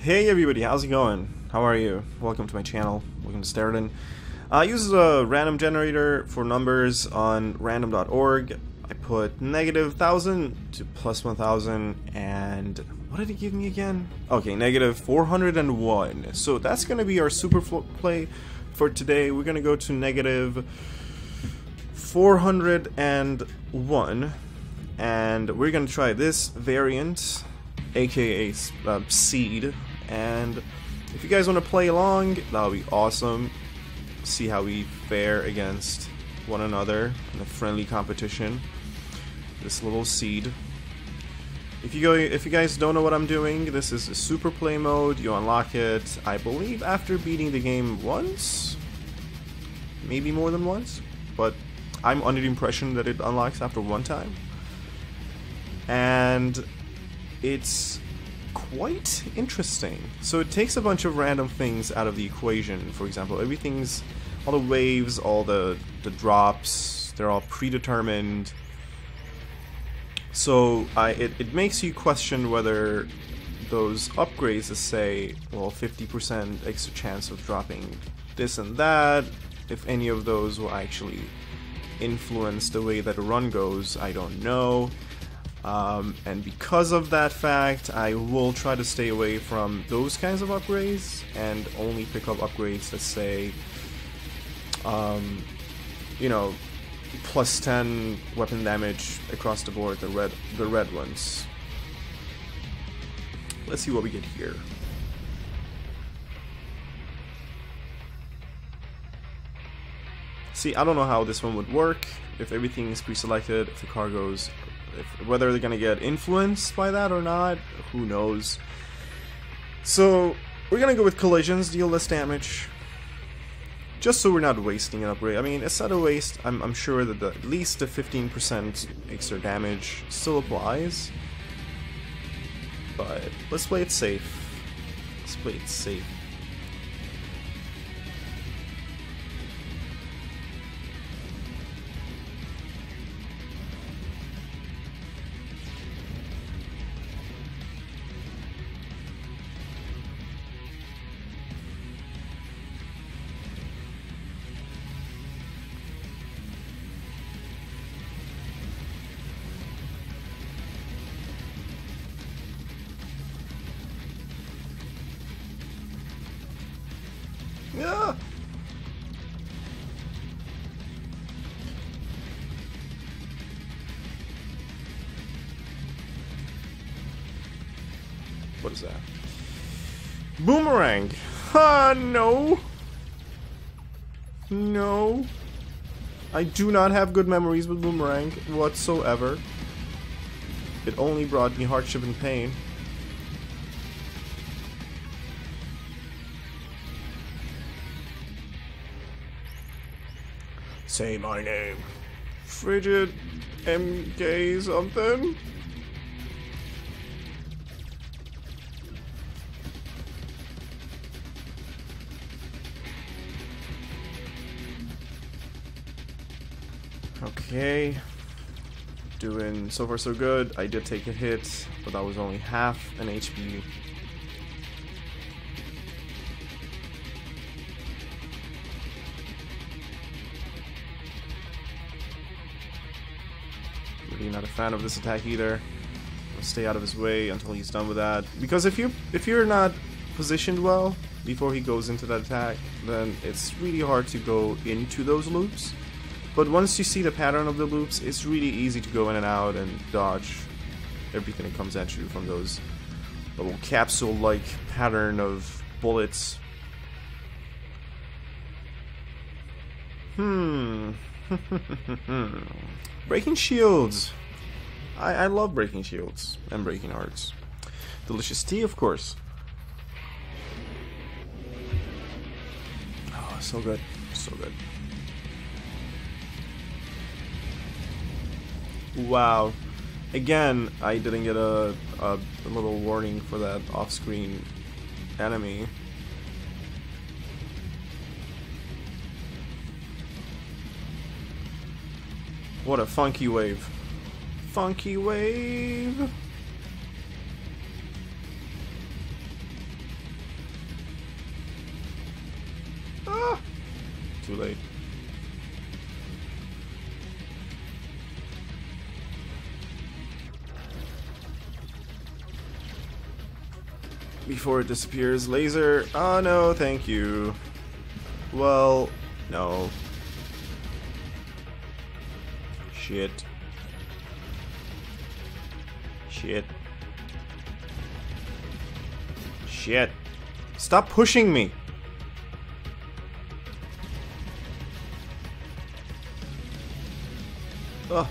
Hey everybody, how's it going? How are you? Welcome to my channel. Welcome to Steredenn. I use a random generator for numbers on random.org. I put negative 1000 to plus 1000 and what did it give me again? Okay, negative 401. So that's going to be our super play for today. We're going to go to negative 401 and we're going to try this variant aka uh, Seed. And if you guys want to play along, that would be awesome. See how we fare against one another in a friendly competition. This little Seed. If you go, if you guys don't know what I'm doing, this is a super play mode. You unlock it, I believe, after beating the game once, maybe more than once. But I'm under the impression that it unlocks after one time. And it's quite interesting. So it takes a bunch of random things out of the equation. For example, everything's all the waves, all the the drops, they're all predetermined. So I it, it makes you question whether those upgrades that say, well, 50% extra chance of dropping this and that, if any of those will actually influence the way that a run goes, I don't know. Um, and because of that fact, I will try to stay away from those kinds of upgrades and only pick up upgrades that say, um, you know, plus 10 weapon damage across the board, the red, the red ones. Let's see what we get here. See, I don't know how this one would work, if everything is pre-selected, if the cargoes if, whether they're gonna get influenced by that or not, who knows. So we're gonna go with collisions, deal less damage. Just so we're not wasting an upgrade. I mean, instead of waste, I'm, I'm sure that the, at least the 15% extra damage still applies. But let's play it safe. Let's play it safe. What is that? Boomerang! Ah, no! No. I do not have good memories with Boomerang whatsoever. It only brought me hardship and pain. Say my name. Frigid MK something? Okay. Doing so far so good. I did take a hit, but that was only half an HP Really not a fan of this attack either. I'll stay out of his way until he's done with that. Because if you if you're not positioned well before he goes into that attack, then it's really hard to go into those loops. But once you see the pattern of the loops, it's really easy to go in and out and dodge everything that comes at you from those little capsule-like pattern of bullets. Hmm. breaking shields. I, I love breaking shields and breaking hearts. Delicious tea, of course. Oh, so good. So good. Wow. Again, I didn't get a, a little warning for that off-screen enemy. What a funky wave. Funky wave! Ah! Too late. Before it disappears, laser. Oh no, thank you. Well, no. Shit. Shit. Shit. Stop pushing me. Ugh.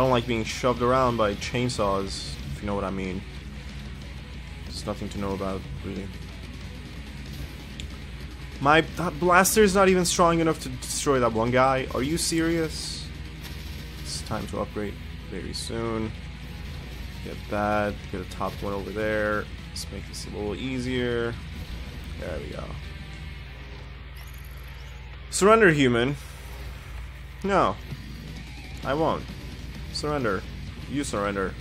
I don't like being shoved around by chainsaws, if you know what I mean. There's nothing to know about, really. My blaster's not even strong enough to destroy that one guy. Are you serious? It's time to upgrade very soon. Get that. Get a top one over there. Let's make this a little easier. There we go. Surrender, human. No. I won't. Surrender. You surrender.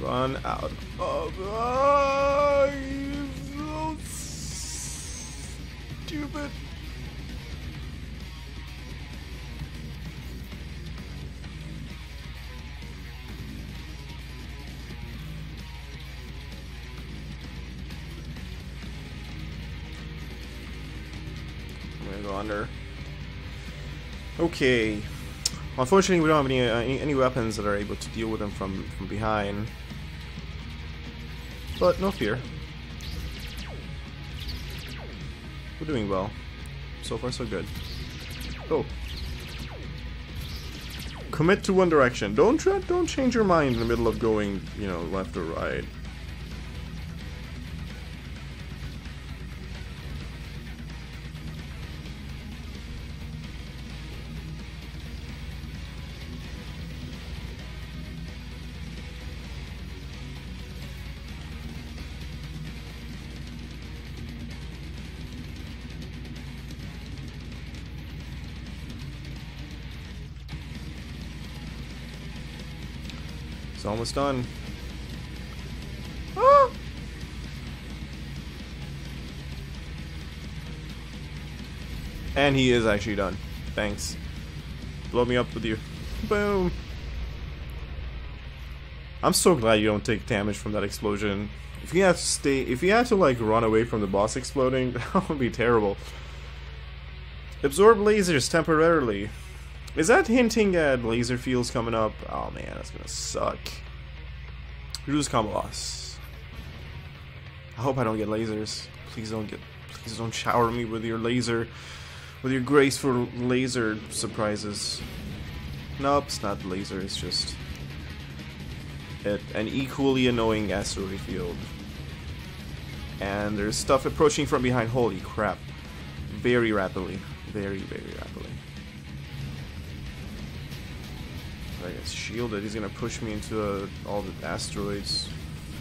Run out of... Oh, so stupid. I'm gonna go under. Okay. Unfortunately, we don't have any, uh, any, any weapons that are able to deal with them from from behind. But no fear. We're doing well. So far, so good. Oh. Commit to one direction. Don't don't change your mind in the middle of going, you know, left or right. Almost done. Ah! And he is actually done. Thanks. Blow me up with you. Boom. I'm so glad you don't take damage from that explosion. If you have to stay, if you had to like run away from the boss exploding, that would be terrible. Absorb lasers temporarily. Is that hinting at laser fields coming up? Oh man, that's gonna suck. Combo boss? I hope I don't get lasers. Please don't get. Please don't shower me with your laser, with your graceful laser surprises. Nope, it's not laser. It's just it, an equally annoying asteroid field. And there's stuff approaching from behind. Holy crap! Very rapidly, very very rapidly. I guess shielded. He's gonna push me into uh, all the asteroids.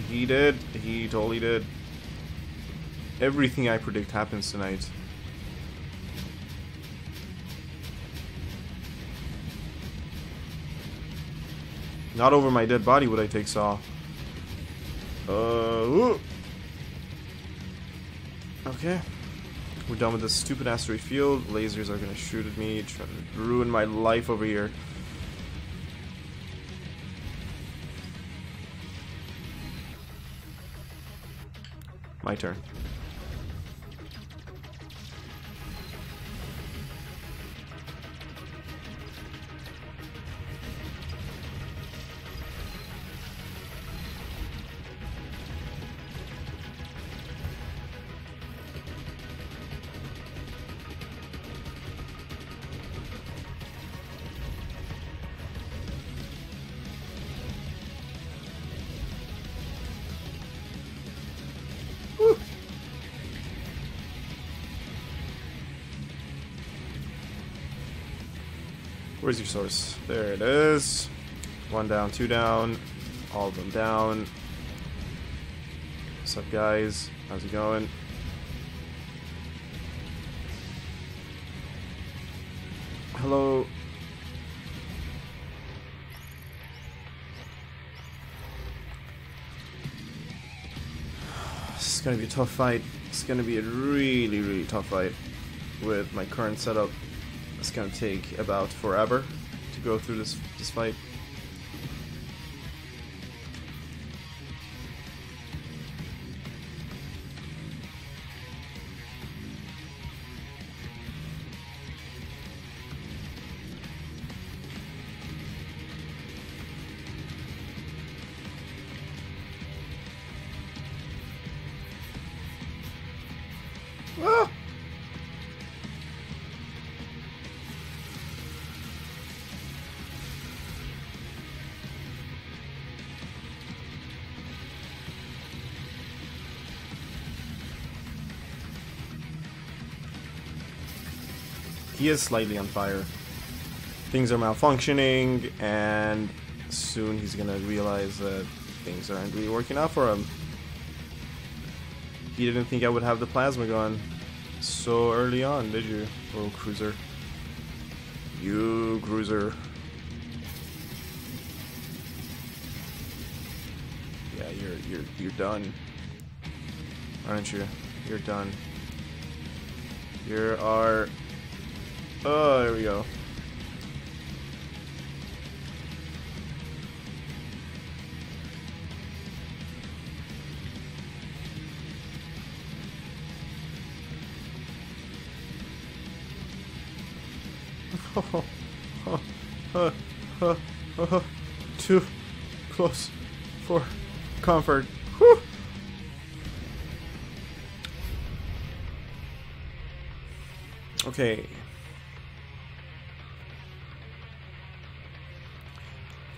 He did. He totally did. Everything I predict happens tonight. Not over my dead body would I take Saw. Uh, ooh. Okay. We're done with this stupid asteroid field. Lasers are gonna shoot at me, try to ruin my life over here. My turn. Where's your source? There it is. One down, two down. All of them down. What's up, guys? How's it going? Hello. This is gonna be a tough fight. It's gonna be a really, really tough fight with my current setup. It's gonna take about forever to go through this this fight. Ah! He is slightly on fire. Things are malfunctioning, and soon he's gonna realize that things aren't really working out for him. You didn't think I would have the plasma gun so early on, did you, little cruiser? You cruiser. Yeah, you're you're you're done. Aren't you? You're done. You are Oh, there we go. Too close for comfort. Whew. Okay.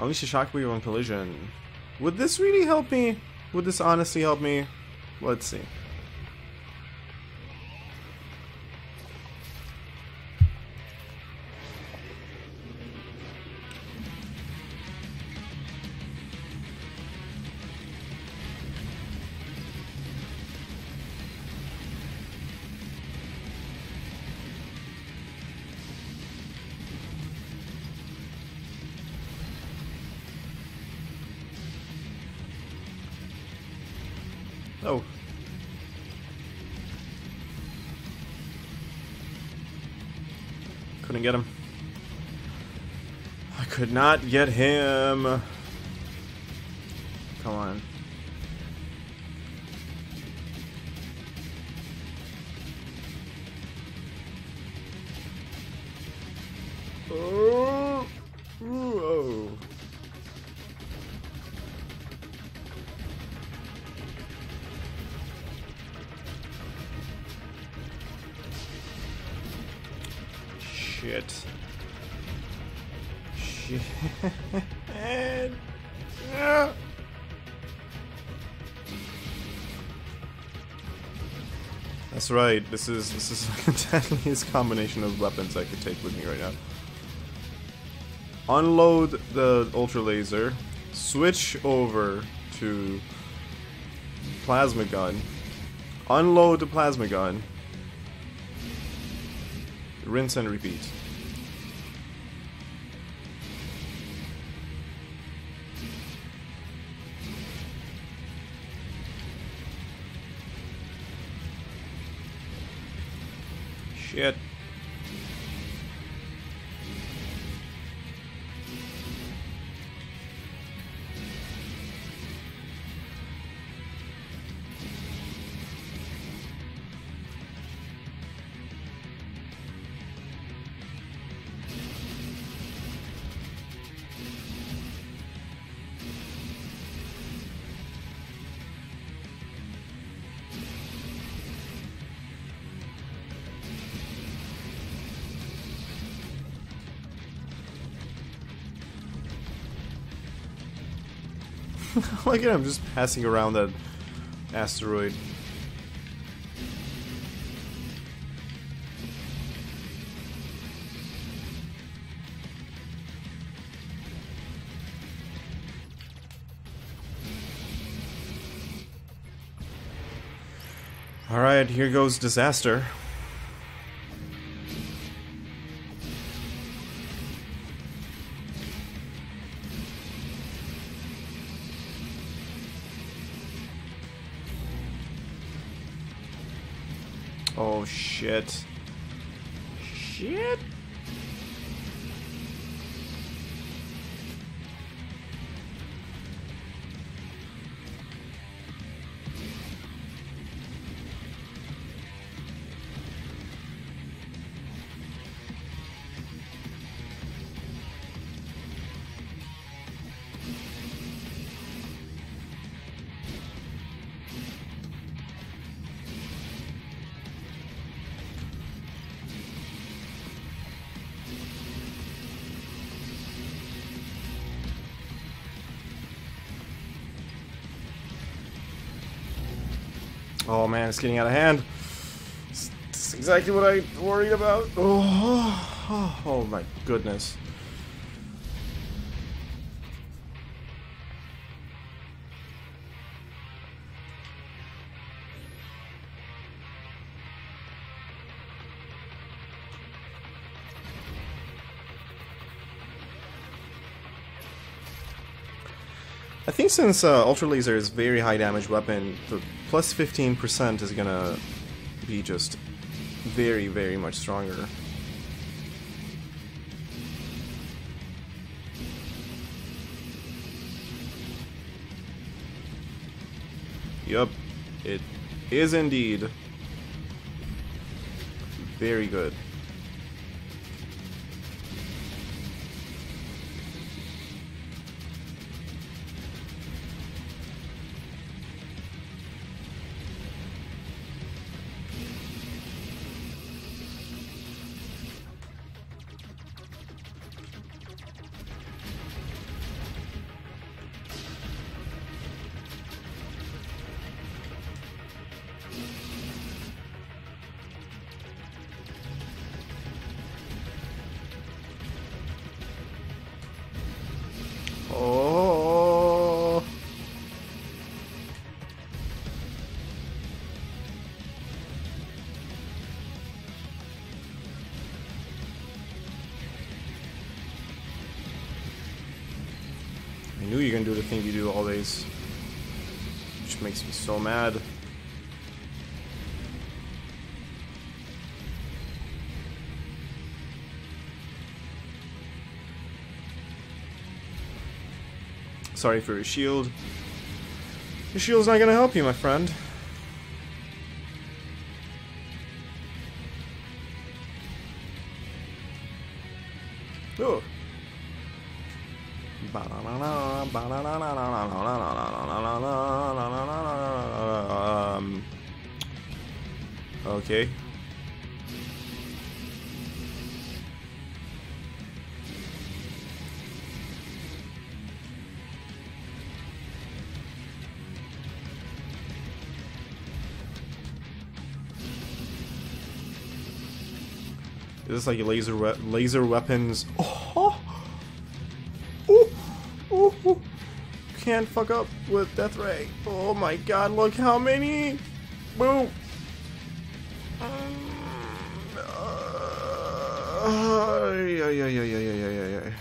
Unleash a shockwave on collision. Would this really help me? Would this honestly help me? Let's see. Oh. Couldn't get him. I could not get him. Come on. Shit. Shit. That's right. This is this is the deadliest combination of weapons I could take with me right now. Unload the ultra laser, switch over to plasma gun, unload the plasma gun, rinse and repeat. Shit. Look at him just passing around that asteroid. Alright, here goes disaster. Shit. Shit. Oh man, it's getting out of hand. Is exactly what I worried about. Oh, oh, oh my goodness. I think since uh, Ultra Laser is very high damage weapon, the plus 15% is gonna be just very, very much stronger. Yup, it is indeed very good. I knew you were gonna do the thing you do always. Which makes me so mad. Sorry for your shield. Your shield's not gonna help you, my friend. this like laser we laser weapons. Oh, oh, oh, Can't fuck up with Death Ray. Oh my god, look how many! Boom! Yeah, yeah, yeah, yeah, yeah, yeah, yeah.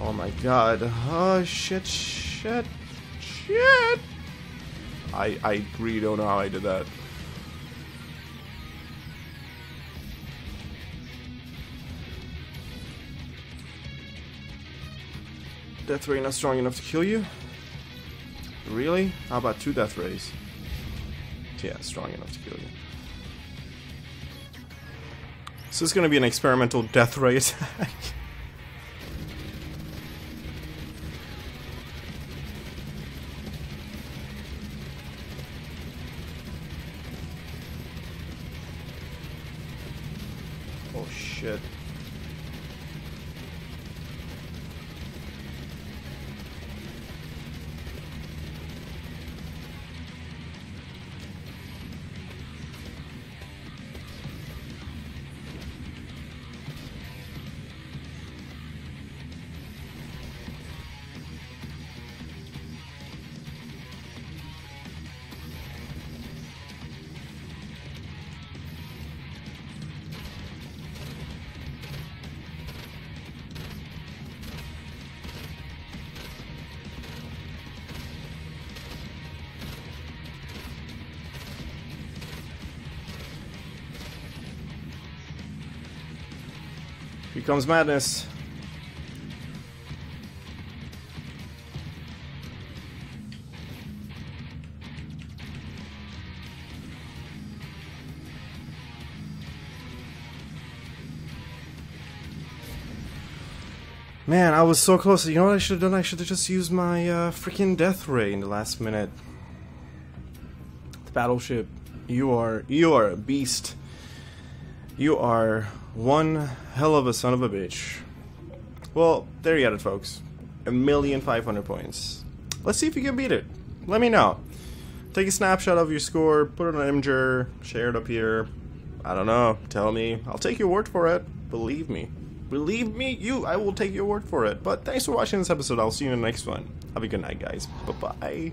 Oh my god. Oh shit, shit, shit! I, I really don't know how I did that. Death Ray not strong enough to kill you? Really? How about two Death Rays? Yeah, strong enough to kill you. So this is gonna be an experimental Death Ray attack. comes madness. Man, I was so close. You know what I should have done? I should have just used my uh, freaking death ray in the last minute. The battleship, you are you are a beast. You are one hell of a son of a bitch. Well, there you have it, folks. A million five hundred points. Let's see if you can beat it. Let me know. Take a snapshot of your score, put it on Imgur, share it up here. I don't know. Tell me. I'll take your word for it. Believe me. Believe me, you, I will take your word for it. But thanks for watching this episode. I'll see you in the next one. Have a good night, guys. Bye bye.